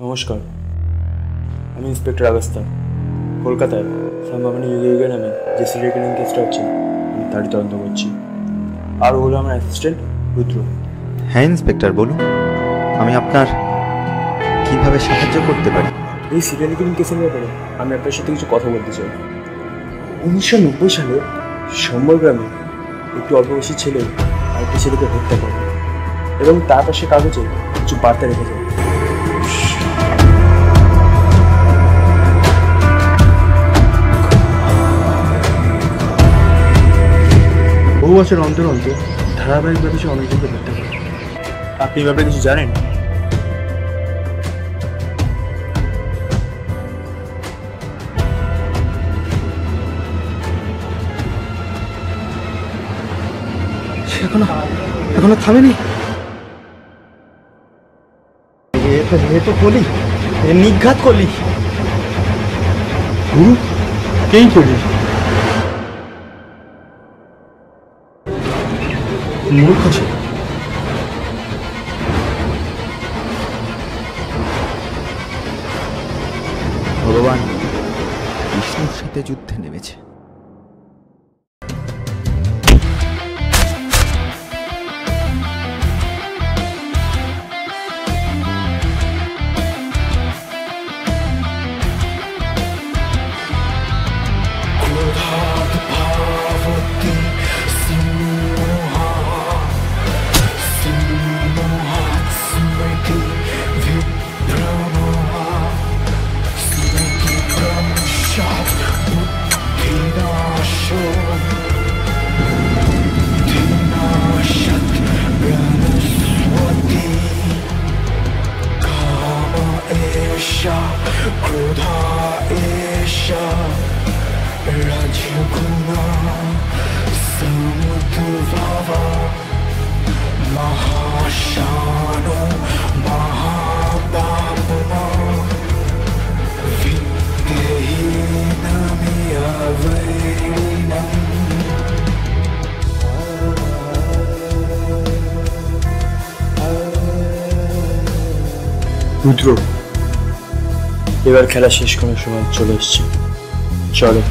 নমস্কার। আমি ইন্সপেক্টর আগাস্তা কলকাতায় সম্ভাবনা ইউগে ইউগে নামে যে সিরিয়াল কিলিং কেসটা হচ্ছে আমি তারই তদন্ত করছি। আর হলো আমার অ্যাসিস্ট্যান্ট রুদ্র। হ্যাঁ ইন্সপেক্টর বলুন। আমি আপনার কীভাবে সাহায্য করতে পারি? এই সিরিয়াল কিলিং কেসের ব্যাপারে আমি আপনার সাথে কিছু কথা বলতে চাই। উনিশশো নব্বই সালে সম্বল গ্রামে একটি অল্প বয়সী ছেলে আরেকটি ছেলেকে হত্যা করে এবং তার পাশে কাগজে কিছু বার্তা রেখে যায়। বহু বছর অন্তর অন্তর ধারাবাহিকভাবে সে অনেকজনকে হত্যা করে আপনি ব্যাপারে কিছু জানেন? এখনও এখনও থামেনি? এ তো কলি এ নিঘাত কলি। গুরু কেই করি মূর্খ ছিল। ভগবান বিষ্ণুর সাথে যুদ্ধে নেমেছে। 下，苦他一下，让情苦啊，什么都发发。Mahaşanu এবার খেলা শেষ করার সময় চলে এসছি চলো